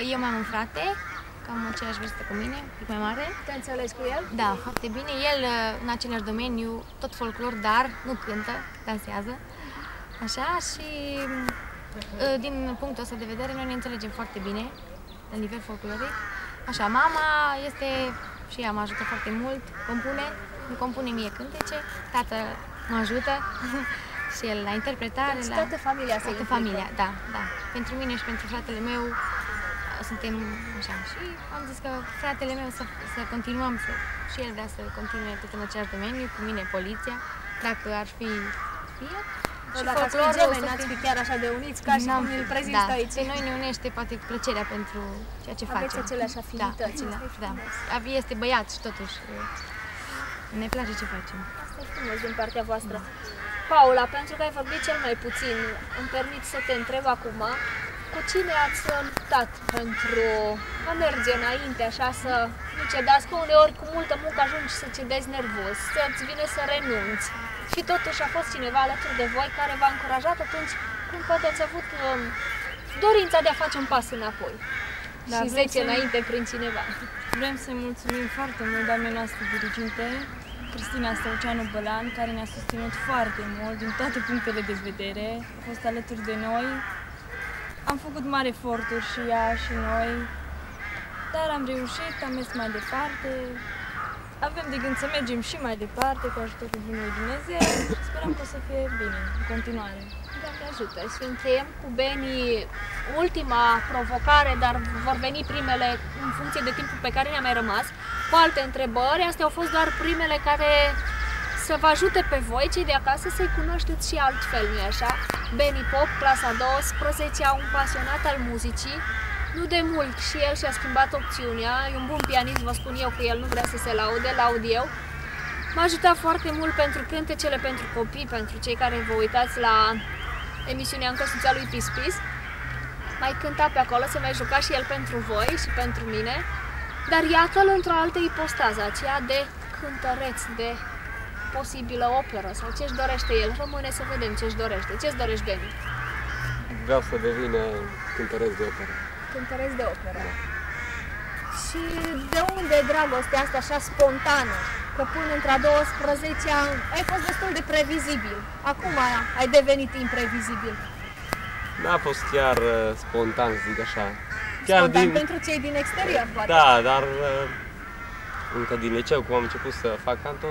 Eu mai am un frate, cam aceeași vârstă cu mine, un pic mai mare. Te înțelegi cu el? Da, foarte bine. El în același domeniu, tot folclor, dar nu cântă, dansează. Așa și din punctul ăsta de vedere noi ne înțelegem foarte bine la nivel folcloric. Așa, mama este și ea mă ajută foarte mult, compune, îmi compune mie cântece, tată mă ajută și el la interpretare. Deci la... toată familia se Toată familia, da, da. Pentru mine și pentru fratele meu suntem așa. Și am zis că fratele meu să, să continuăm, să, și el vrea să continue tot în același domeniu, cu mine poliția, dacă ar fi fie. Și dacă ați fi gemeni, n-ați fi chiar așa de uniți ca și cum îl prezintă da, aici. Pe noi ne unește poate plăcerea pentru ceea ce Aveți facem. aceleași afinități. Da, da. Avi este băiat și totuși ne place ce facem. Asta e frumos din partea voastră. Paula, pentru că ai vorbit cel mai puțin, îmi permit să te întreb acum, cu cine ați luptat pentru a merge înainte, așa să nu cedați, că uneori cu multă muncă ajungi să cedezi nervos, să-ți vine să renunți. Și totuși a fost cineva alături de voi care v-a încurajat atunci când poate ați avut um, dorința de a face un pas înapoi. Da, și 10 să... înainte prin cineva. Vrem să-i mulțumim foarte mult doamnei noastre diriginte, Cristina Stăuceanu Bălan, care ne-a susținut foarte mult din toate punctele de vedere. A fost alături de noi. Am făcut mari eforturi și ea și noi, dar am reușit, am mers mai departe. Avem de gând să mergem și mai departe cu ajutorul Bunului Dumnezeu și sperăm că o să fie bine în continuare. Doamne ajută! Și încheiem cu Beni ultima provocare, dar vor veni primele în funcție de timpul pe care ne-a mai rămas, cu alte întrebări. Astea au fost doar primele care să vă ajute pe voi, cei de acasă, să-i cunoașteți și altfel, nu așa? Beni Pop, clasa 12, un pasionat al muzicii, nu de mult și el și-a schimbat opțiunea, e un bun pianist, vă spun eu că el nu vrea să se laude, laud eu. M-a ajutat foarte mult pentru cântecele pentru copii, pentru cei care vă uitați la emisiunea în căsuța lui Pis Pis. Mai cânta pe acolo, se mai juca și el pentru voi și pentru mine. Dar iată-l într-o altă ipostază, aceea de cântăreț, de posibilă operă sau ce-și dorește el. Rămâne să vedem ce-și dorește. Ce-ți dorești, Beni? Vreau să devin cântăreț de operă. Cântăreț de operă. Da. Și de unde dragostea asta așa spontană? Că până într-a 12 ani ai fost destul de previzibil. Acum ai devenit imprevizibil. N-a fost chiar uh, spontan, să zic așa. Chiar spontan din... pentru cei din exterior, poate. Da, dar uh, încă din liceu, cum am început să fac canto,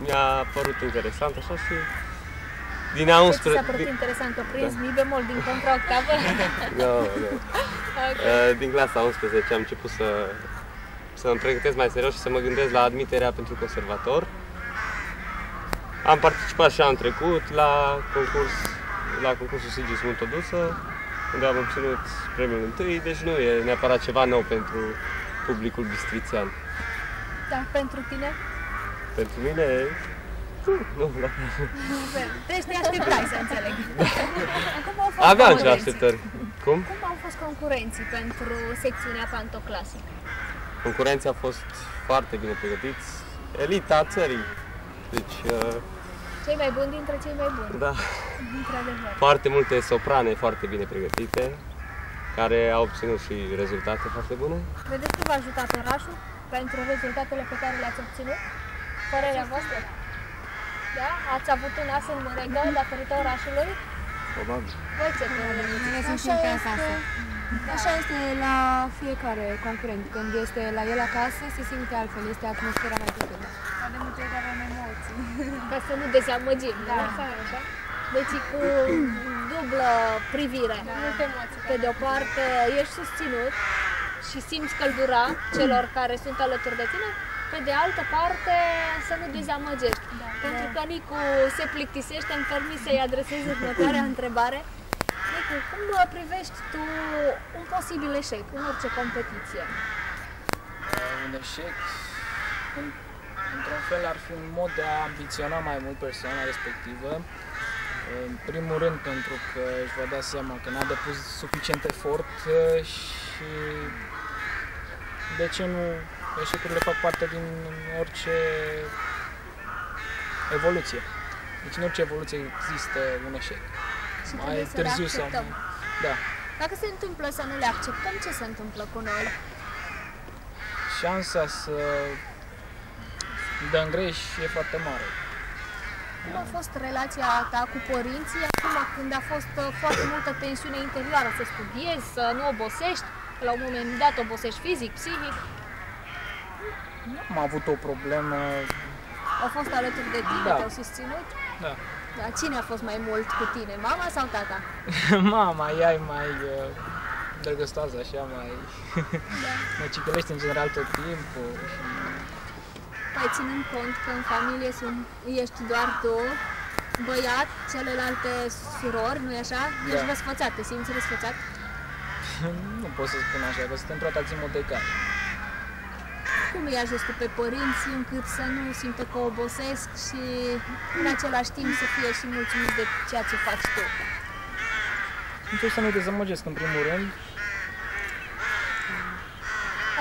mi-a părut interesant așa și din a 11... Ce ți s-a părut din... interesant? Că prins da. mi bemol din contraoctavă? Nu, nu. Okay. Uh, din clasa 11 am început să, să mă pregătesc mai serios și să mă gândesc la admiterea pentru conservator. Am participat și am trecut la concurs la concursul Sigismund Todusă, unde am obținut premiul întâi, deci nu e neapărat ceva nou pentru publicul bistrițian. Da, pentru tine? Pentru mine nu, da. Deci te așteptai să înțeleg. Da. Cum au fost Aveam ce așteptări. Cum? Cum au fost concurenții pentru secțiunea Panto Classic? Concurenții au fost foarte bine pregătiți. Elita țării. Deci... Uh, cei mai buni dintre cei mai buni. Da. Într-adevăr. Foarte multe soprane foarte bine pregătite, care au obținut și rezultate foarte bune. Vedeți că v-a ajutat orașul pentru rezultatele pe care le-ați obținut? Părerea voastră? Da? Ați avut un as în măregă datorită orașului? Probabil. Voi ce Mine sunt și pe acasă. Așa este la fiecare concurent. Când este la el acasă, se simte altfel, este atmosfera mai plăcută. De multe ori avem emoții. Ca să nu dezamăgim, da. așa? Deci cu dublă privire. Da. Multe emoții. Pe de o parte ești susținut și simți căldura celor care sunt alături de tine, pe de altă parte să nu dezamăgești. Da, Pentru da. că Nicu se plictisește, îmi permis să-i adresez următoarea întrebare. Nicu, cum privești tu un posibil eșec în orice competiție? Uh, un eșec, într-un fel, ar fi un mod de a ambiționa mai mult persoana respectivă. În primul rând pentru că își va da seama că n-a depus suficient efort uh, și de ce nu eșecurile fac parte din orice evoluție. Deci în orice evoluție există un eșec. Și mai târziu sau Da. Dacă se întâmplă să nu le acceptăm, ce se întâmplă cu noi? Șansa să dăm greș e foarte mare. Cum a fost relația ta cu părinții acum când a fost uh, foarte multă tensiune interioară, să studiezi, să nu obosești, la un moment dat obosești fizic, psihic? Nu am avut o problemă, Au fost alături de tine, Da. te-au susținut? da. Da, cine a fost mai mult cu tine, mama sau tata? Mama, ea e mai uh, drăgăstoasă, așa, mai... mă cicălește în general tot timpul și Mai ținând cont că în familie sunt, ești doar tu, băiat, celelalte surori, nu-i așa? Ești Da. răsfățat, te simți răsfățat? nu pot să spun așa, că suntem toate alții modecani. Cum îi ajuți tu pe părinți încât să nu simtă că obosesc și în același timp să fie și mulțumiți de ceea ce faci tu? Încerc să nu-i dezamăgesc în primul rând,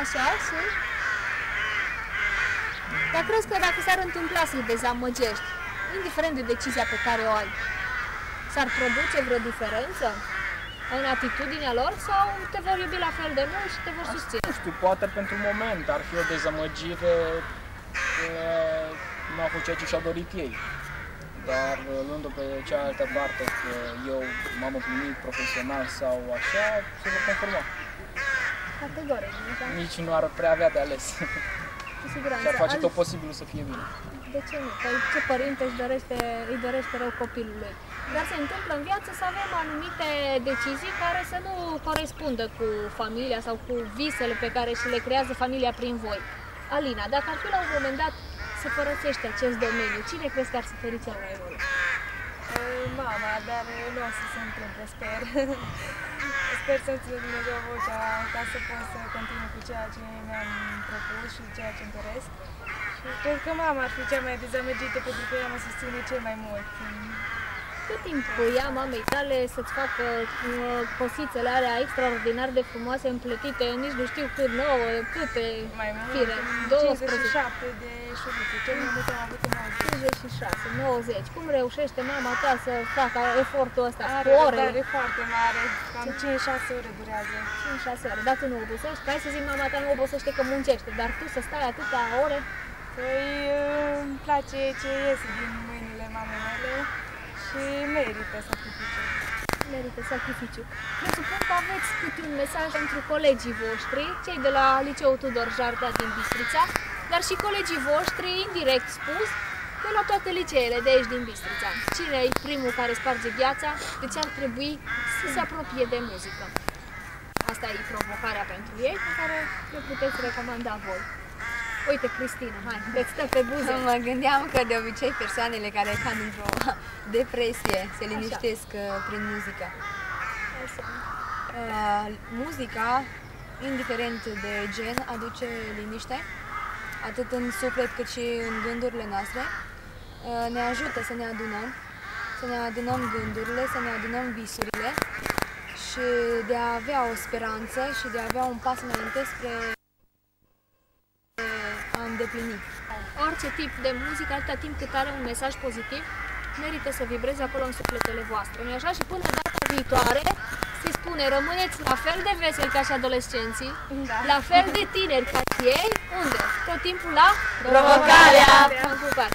Așa și? Dar crezi că dacă s-ar întâmpla să-i dezamăgești, indiferent de decizia pe care o ai, s-ar produce vreo diferență în atitudinea lor sau te vor iubi la fel de mult și te vor susține? nu știu, poate pentru moment ar fi o dezamăgire că nu a fost ceea ce și-au dorit ei. Dar luând-o pe cealaltă parte că eu m-am împlinit profesional sau așa, se vor conforma. Categoric, nu așa? Nici nu ar prea avea de ales. Cu siguranță. Și ar face Alt- tot posibilul să fie bine. De ce nu? Păi ce părinte își dorește, îi dorește rău copilului? Dar se întâmplă în viață să avem anumite decizii care să nu corespundă cu familia sau cu visele pe care și le creează familia prin voi. Alina, dacă ar fi la un moment dat să părăsești acest domeniu, cine crezi că ar suferi cel mai mult? Uh, Mama, dar nu o să se întâmple, sper. sper să-ți dea Dumnezeu vocea ca să pot să continui cu ceea ce mi-am propus și ceea ce îmi doresc. Și cred că mama ar fi cea mai dezamăgită pentru că ea mă susține cel mai mult. Cât timp ia mamei tale să-ți facă uh, cosițele alea extraordinar de frumoase, împletite, nici nu știu cât, nouă, câte Mai mult, fire? 57 12. de șuvițe, cel mai mult am avut în 90. 56, 90. Cum reușește mama ta să facă efortul ăsta Are cu o orele? răbdare foarte mare, cam 5-6 ore durează. 5-6 ore. Dar tu nu obosești? Hai să zic mama ta nu obosește că muncește, dar tu să stai atâtea ore? Păi îmi place ce iese din mâinile mamei mele și merită sacrificiul. Merită sacrificiu. Presupun că aveți câte un mesaj pentru colegii voștri, cei de la Liceul Tudor Jarda din Bistrița, dar și colegii voștri, indirect spus, de la toate liceele de aici din Bistrița. Cine e primul care sparge gheața? De ce ar trebui să se apropie de muzică? Asta e provocarea pentru ei, pe care le puteți recomanda voi. Uite, Cristina, hai, te stă pe buze. Mă gândeam că de obicei persoanele care cad într-o depresie se liniștesc uh, prin muzică. Uh, muzica, indiferent de gen, aduce liniște, atât în suflet cât și în gândurile noastre. Uh, ne ajută să ne adunăm, să ne adunăm gândurile, să ne adunăm visurile și de a avea o speranță și de a avea un pas înainte spre a îndeplini. Orice tip de muzică, atâta timp cât are un mesaj pozitiv, merită să vibreze acolo în sufletele voastre. nu așa? Și până data viitoare, se spune, rămâneți la fel de veseli ca și adolescenții, Da. la fel de tineri ca și ei, unde? Tot timpul la Provocarea! Am pupat.